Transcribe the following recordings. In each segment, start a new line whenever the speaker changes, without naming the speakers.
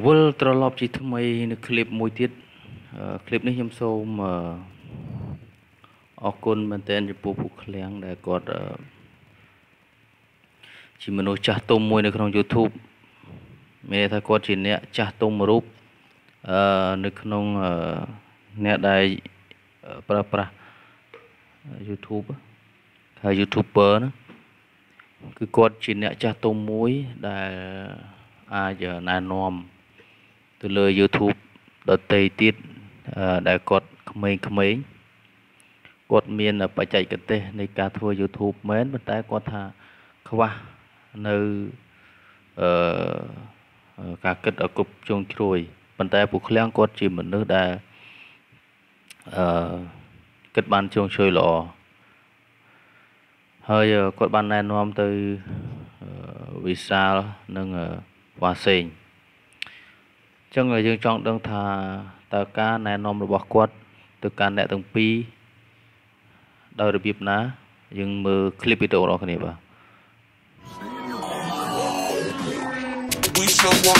វិលត្រឡប់ជាថ្មីនៅឃ្លីបមួយទៀតឃ្លីបនេះខ្ញុំសូមអរគុណមែនទែនចំពោះពួកឃ្លាំងដែលគាត់ជាមនុស្សចាស់ទុំមួយនៅក្នុង YouTube មានន័យថាគាត់ជាអ្នកចាស់ទុំរូបអឺនៅក្នុងអ្នកដែលប្រើប្រាស់ YouTube ហើយ YouTuber ណាគឺគាត់ជាអ្នកចាស់ទុំមួយដែលអាចណែនាំ ទៅលើ YouTube ដទៃទៀតដែលគាត់ក្មេងៗគាត់មានបច្ចេកទេសនៃការធ្វើ YouTube មែនប៉ុន្តែគាត់ថាខ្វះនៅអឺការគិតឲ្យគ្រប់ជ្រុងជ្រោយប៉ុន្តែពួកឃ្លាំងគាត់ជាមនុស្សដែលអឺគិតបានជ្រុងជ្រោយល្អហើយគាត់បានណែនាំទៅវិសាលនិងវ៉ាសេងអញ្ចឹងយើងចង់ដឹងថាតើការណែនាំរបស់គាត់ទៅកាន់អ្នកទាំងពីរដោយរបៀបណាយើងមើលคลิปវីដេអូរបស់គ្នាបាទ We show up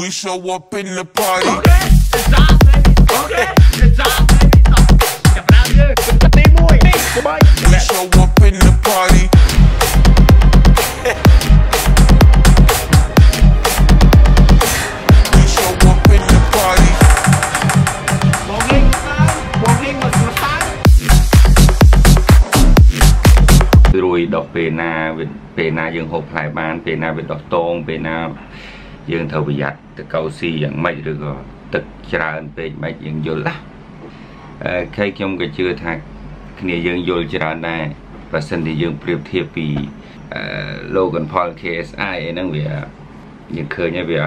We show up in the party.
Okay, it's on, baby. Okay, it's on, baby. ចាប់ដើមយើងទី1ទី3
We show up in the party. We show up in the party.
បងលេងមកតើបងលេងមកស្មាតើ
រួយដល់ពេលណាវាពេលណាយើងហូបផ្លែបានពេលណាវាដោះតងពេលណា យើងត្រូវប្រយ័ត្នទៅកៅស៊ីយ៉ាងម៉េចឬក៏ទឹកច្រើនពេកម៉េចយើងយល់ណាអឺខេខ្ញុំក៏ជឿថាគ្នាយើងយល់ច្រើនដែរបើសិនជាយើងប្រៀបធៀបពីអឺ Logan Paul KSI អីហ្នឹងវាយើងឃើញហើយវា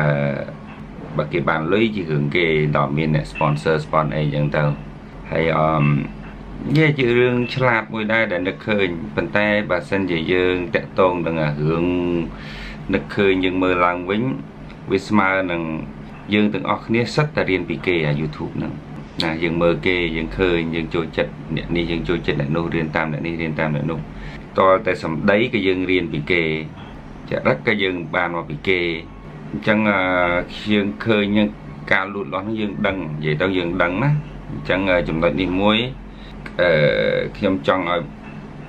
បើគេបានលុយជារឿងគេដល់មានអ្នក sponsor sponsor អីចឹងទៅហើយអឺនិយាយជារឿងឆ្លាតមួយដែរដែលនឹកឃើញប៉ុន្តែបើសិនជាយើងតាក់ទងនឹងរឿងនឹកឃើញយើងមើលឡើងវិញ វាស្មើនឹងយើងទាំងអស់គ្នាសិតតែរៀនពីគេអា YouTube ហ្នឹងណាយើងមើលគេយើងឃើញយើងចូលចិត្តអ្នកនេះយើងចូលចិត្តអ្នកនោះរៀនតាមអ្នកនេះរៀនតាមអ្នកនោះតលតែសម្ដីក៏យើងរៀនពីគេចរិតក៏យើងបានមកពីគេអញ្ចឹងយើងឃើញការលូតលាស់ហ្នឹងយើងដឹងនិយាយទៅយើងដឹងណាអញ្ចឹងចំណុចនេះមួយអឺខ្ញុំចង់ឲ្យ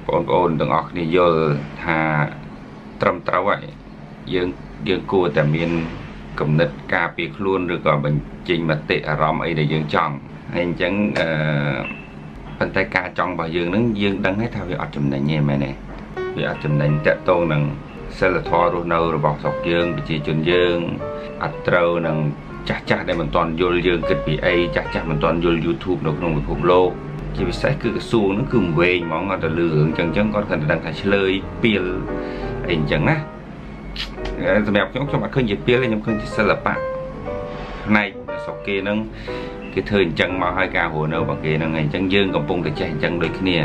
បងប្អូនទាំងអស់គ្នាយល់ថាត្រឹមត្រូវហើយយើងយើងគួរតែមាន គំនិតការពារខ្លួនឬក៏បញ្ចេញមតិអារម្មណ៍អីដែលយើងចង់ហើយអញ្ចឹងអឺប៉ុន្តែការចង់របស់យើងនឹងយើងដឹងហើយថាវាអត់ចំណេញទេមែនទេវាអត់ចំណេញតកតងនឹងសិលធម៌រស់នៅរបស់ស្រុកយើងប្រជាជនយើងអត់ត្រូវនឹងចាស់ចាស់ដែលមិនទាន់យល់យើងគិតពីអីចាស់ចាស់មិនទាន់យល់ YouTube នៅក្នុងពិភពលោកជាពិសេសគឺក្រសួងហ្នឹងគឺវែងហ្មងអត់ទៅលឺរឿងអញ្ចឹងអញ្ចឹងគាត់គាត់តែដឹងថាឆ្លើយពីលអីអញ្ចឹងណា សម្រាប់ខ្ញុំខ្ញុំអត់ឃើញជាពីលទេខ្ញុំឃើញជាសិល្បៈផ្នែកស្រុកគេហ្នឹងគេធ្វើអញ្ចឹងមកឲ្យការរស់នៅរបស់គេហ្នឹងអញ្ចឹងយើងកំពុងតែចេះអញ្ចឹងដូចគ្នា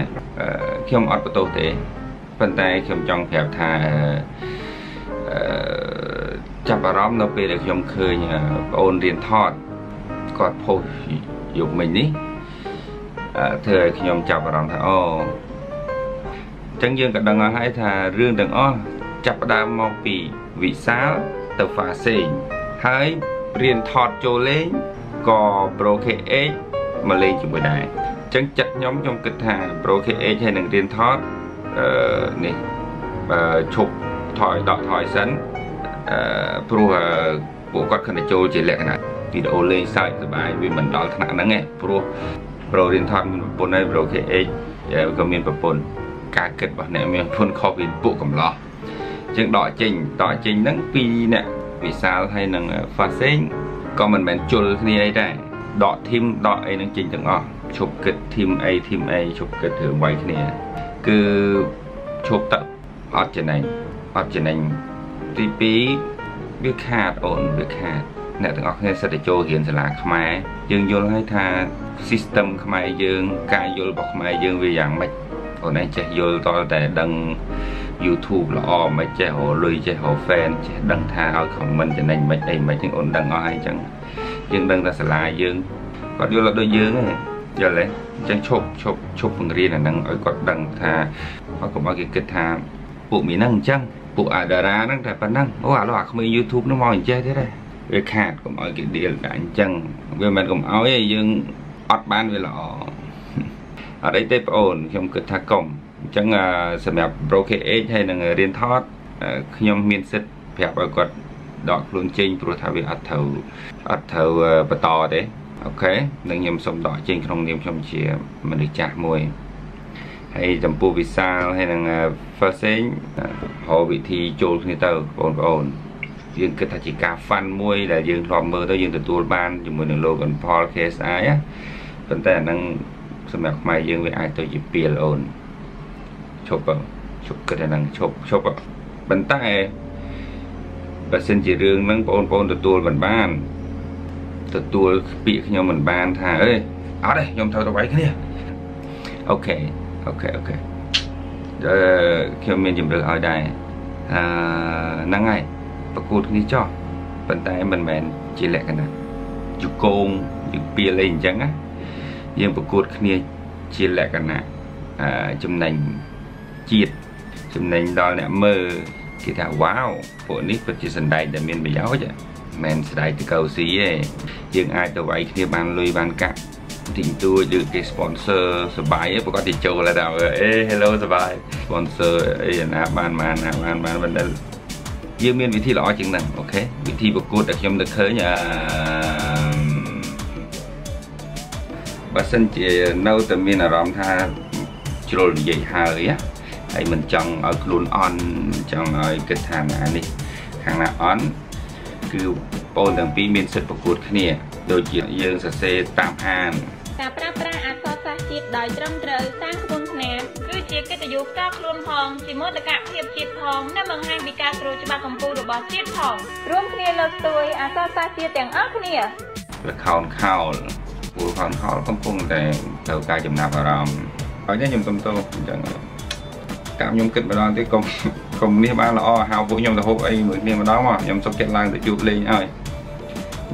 ខ្ញុំអត់បន្ទោសទេប៉ុន្តែខ្ញុំចង់ប្រាប់ថាអឺចាប់អារម្មណ៍នៅពេលដែលខ្ញុំឃើញប្អូនរៀនថតគាត់ផុសយប់មិញនេះធ្វើឲ្យខ្ញុំចាប់អារម្មណ៍ថាអូអញ្ចឹងយើងក៏ដឹងហើយថារឿងទាំងអស់ចាប់ផ្ដើមមកពី វិសាលទៅហ្វាសេងហើយរៀនថតចូលលេងក៏ Pro KH មកលេងជាមួយដែរអញ្ចឹងចិត្តខ្ញុំខ្ញុំគិតថា Pro KH ហើយនឹងរៀនថតអឺនេះបើឈប់ថយដកថយសិនអឺព្រោះពួកគាត់ខិតចូលជាលក្ខណៈវីដេអូលេងសើចសប្បាយវាមិនដល់ថ្នាក់ហ្នឹងទេព្រោះប្រូរៀនថតមានប្រពន្ធហើយប្រូ KH ក៏មានប្រពន្ធការគិតរបស់អ្នកមានប្រពន្ធខុសពីពួកកំឡោះ អញ្ចឹងដកចេញដកចេញហ្នឹងពីអ្នកវិសាលហើយនឹង Fasing ក៏មិនមែនជុលគ្នាអីដែរដកធីមដកអីនឹងចេញទាំងអស់ឈប់គិតធីម A ធីម A ឈប់គិតរឿងវាយគ្នា គឺឈប់ទៅអត់ចំណេញអត់ចំណេញទី2វាខាតអូនវាខាតអ្នកទាំងអស់គ្នាសិតតែចូលរៀនសាលាខ្មែរយើងយល់ហើយថា system ខ្មែរយើង ការយល់របស់ខ្មែរយើងវាយ៉ាងម៉េចអូនឯងចេះយល់តតែដឹង YouTube ល្អមិនចេះរលុយចេះរ fan ចេះដឹងថាឲ្យ comment ចំណេញមិនអីមិនហ្នឹងអូនដឹងអស់ហើយអញ្ចឹងយើងដឹងថាសាលាយើងគាត់យល់ដូចយើងហ្នឹងយល់ទេអញ្ចឹងឈប់ឈប់ឈប់បង្រៀនអាហ្នឹងឲ្យគាត់ដឹងថាគាត់កុំឲ្យគេគិតថាពួកមីហ្នឹងអញ្ចឹងពួកអាតារាហ្នឹងតែប៉ុណ្ណឹងអូអាឡូអាក្មេង YouTube ហ្នឹងមកអញ្ចេះទេដែរវាខាតកុំឲ្យគេដៀលតែអញ្ចឹងវាមិនកុំឲ្យទេយើងអត់បានវាល្អអត់អីទេបងអូនខ្ញុំគិតថាកុំ អញ្ចឹងសម្រាប់ Pro KH ហើយនឹងរៀនថតខ្ញុំមានសិទ្ធិប្រាប់ឲ្យគាត់ដកខ្លួនចេញព្រោះថាវាអត់ត្រូវអត់ត្រូវបន្តទេអូខេនឹងខ្ញុំសូមដកចេញក្នុងនាមខ្ញុំជាមនុស្សចាស់មួយហើយចំពោះវិសាលហើយនឹង first thing ហៅវិធីចូលគ្នាទៅបងប្អូនយើងគិតថាជាការ fun មួយដែលយើងធ្លាប់មើលទៅយើងទទួលបានជាមួយនឹង Logan Paul KSI ប៉ុន្តែអានឹងសម្រាប់ខ្មែរយើងវាអាចទៅជាពីលអូន ឈប់ឈប់គិតអានឹងឈប់ឈប់ប៉ុន្តែបើសិនជារឿងហ្នឹងបងប្អូនទទួលមិនបានទទួលពាក្យខ្ញុំមិនបានថាអេអត់ទេខ្ញុំត្រូវទៅវាយគ្នាអូខេអូខេអូខេអឺខ្ញុំមានជំរឿនឲ្យដែរអឺហ្នឹងហើយប្រកួតគ្នាចោះប៉ុន្តែមិនមែនជាលក្ខណៈជគងយឺពីលអីអញ្ចឹងណាយើងប្រកួតគ្នាជាលក្ខណៈអឺចំណេញ ជាតិចំណេញដល់អ្នកមើលគេថាវ៉ាវពួកនេះពិតជាសណ្ដែកដែលមានប្រយោជន៍មិនស្ដាយទៅកៅស៊ីទេយើងអាចទៅវាយគ្នាបានលុយបានកាក់ទីងទួឬគេ sponsor សបាយឯងប្រកាសទីចូលហើយដល់អេ hello សបាយ sponsor អីណាបានបានណាបានបានបណ្ដិលយើងមានវិធីល្អជាងហ្នឹងអូខេវិធីប្រកួតដែលខ្ញុំនឹកឃើញអឺបើសិនជានៅតែមានអារម្មណ៍ថាជ្រុលនិយាយហើយណា ហើយមិនចង់ឲ្យខ្លួនអន់ចង់ឲ្យគិតថាអានេះខាងណាអន់គឺបងទាំងពីរមានសិទ្ធិប្រកួតគ្នា ដូចជាយើងសរសេរតាមហាន
ការប្រើប្រាស់អក្សរសាស្ត្រជាតិដោយត្រឹមត្រូវតាមក្បួនខ្នាតគឺជាកិត្តិយសផ្ទាល់ខ្លួនផងជាមោទកភាពជាតិផងនិងបង្ហាញពីការគោរពច្បាប់កម្ពុជារបស់ជាតិផងរួមគ្នាលើកស្ទួយអក្សរសាស្ត្រជាតិទាំងអស់គ្នា
លខោនខោលពូខោនខោលកំពុងតែត្រូវការចំណាប់អារម្មណ៍ហើយខ្ញុំសុំទោសអញ្ចឹង តាមខ្ញុំគិតម្ដងទៀតកុំកុំនេះបានល្អហៅពួកខ្ញុំទៅហូបអីមួយគ្នាម្ដងមកខ្ញុំសុខចិត្តឡើងទៅជួបលេងឲ្យ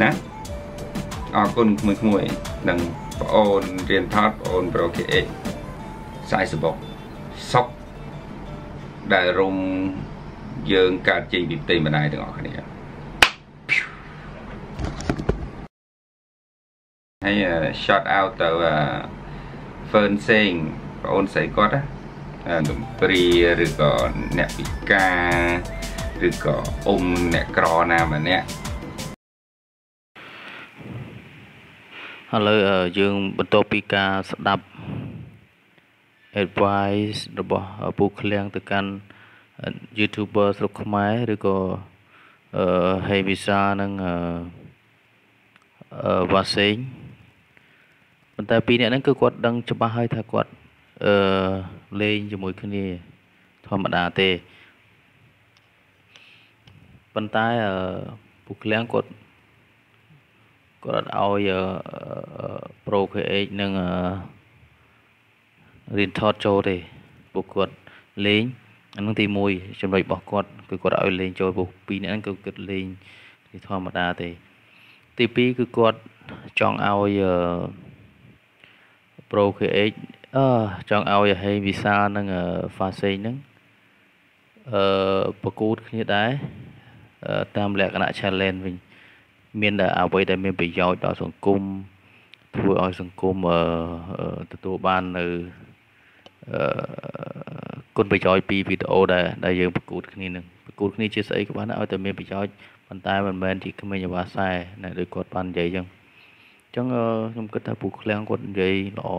ណាអរគុណក្មួយៗនិងប្អូនរៀនថតប្អូន Pro KX 40បុកសុកដែលរុំយើងកើតចេញពីផ្ទៃម្ដាយទាំងអស់គ្នាហើយ shout out ទៅ Fern Sing ប្អូនស្រីគាត់ណា តំព្រាឬក៏អ្នកពិការឬក៏អ៊ំអ្នកក្រណាម្នាក់
ឥឡូវយើងបន្តពីការស្ដាប់ advice របស់ពូឃ្លាំងទៅកាន់ YouTuber ស្រុកខ្មែរឬក៏អឺ Hey Visa និងអឺវ៉ាសេងប៉ុន្តែពីរនាក់ហ្នឹងគឺគាត់ដឹងច្បាស់ហើយថាគាត់ អឺលេងជាមួយគ្នា ធម្មតាទេប៉ុន្តែអឺពូឃ្លាំងគាត់គាត់អត់ឲ្យ Pro KH និងរៀនថតចូលទេពួកគាត់លេងអានឹងទី1ចំណុចរបស់គាត់គឺគាត់ឲ្យលេងចូលពួកពីរនាក់ហ្នឹងគឺគិតលេងធម្មតាទេ ទី2គឺគាត់ចង់ឲ្យ Pro KH អឺចង់ឲ្យហេងវិសានិងហ្វាសេងហ្នឹងអឺប្រកួតគ្នាដែរតាមលក្ខណៈ challenge វិញមានតែអ្វីដែលមានប្រយោជន៍ដល់សង្គមធ្វើឲ្យសង្គមទទួលបាននៅគុណប្រយោជន៍ពីវីដេអូដែលដែលយើងប្រកួតគ្នានឹងប្រកួតគ្នាជាស្អីក៏បានឲ្យតែមានប្រយោជន៍ប៉ុន្តែមិនមែនជាក្មេងអាវ៉ាសែណាដូចគាត់បាននិយាយចឹងចចឹងអឺខ្ញុំគិតថាពូឃ្លាំងគាត់និយាយល្អ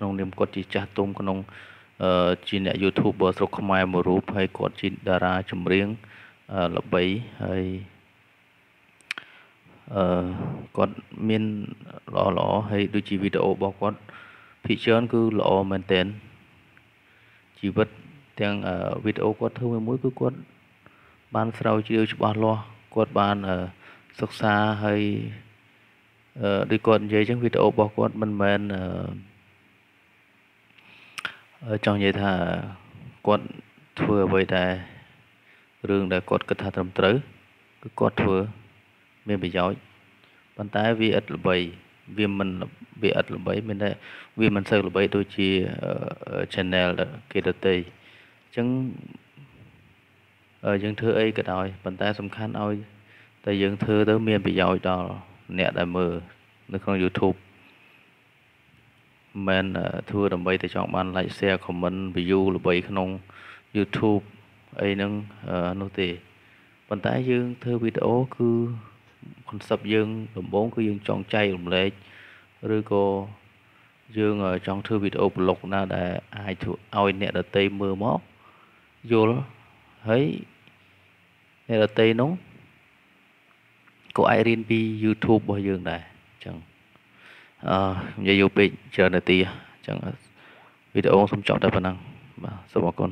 ក្នុងនាមគាត់ជាចាស់ទុំក្នុងអឺជាអ្នក YouTuber ស្រុកខ្មែរមួយរូបហើយគាត់ជាតារាចម្រៀងអឺល្បីហើយអឺគាត់មានល្អល្អហើយដូចជាវីដេអូរបស់គាត់ភាគច្រើនគឺល្អមែនទែនជីវិតទាំងវីដេអូគាត់ធ្វើមួយមួយគឺគាត់បានស្រាវជ្រាវច្បាស់លាស់គាត់បានសិក្សាហើយអឺដូចគាត់និយាយចឹងវីដេអូរបស់គាត់មិនមែនអឺ ចង់និយាយថាគាត់ធ្វើអ្វីដែលរឿងដែលគាត់គិតថាត្រឹមត្រូវគឺគាត់ធ្វើមានប្រយោជន៍ប៉ុន្តែវាឥតល្បីវាមិនវាឥតល្បីមានតែវាមិនសូវល្បីដូចជា channel គេដទៃអញ្ចឹងយើងធ្វើអីក៏ដោយប៉ុន្តែសំខាន់ឲ្យតែយើងធ្វើទៅមានប្រយោជន៍ដល់អ្នកដែលមើលនៅក្នុង YouTube មិនធ្វើដើម្បីតែចង់បាន like share comment view ល្បីក្នុង YouTube អីហ្នឹងនោះទេប៉ុន្តែយើងធ្វើវីដេអូគឺ concept យើងដំបូងគឺយើងចង់ចែករំលែកឬក៏យើងចង់ធ្វើវីដេអូប្លុកណាដែលអាចធ្វើឲ្យអ្នកដទៃមើលមកយល់ហើយអ្នកដទៃនោះក៏អាចរៀនពី YouTube របស់យើងដែរអញ្ចឹង អឺនិយាយយូរពេកច្រើននាទីអញ្ចឹងវីដេអូសូមចប់តែប៉ុណ្ណឹងបាទសូមអរគុណ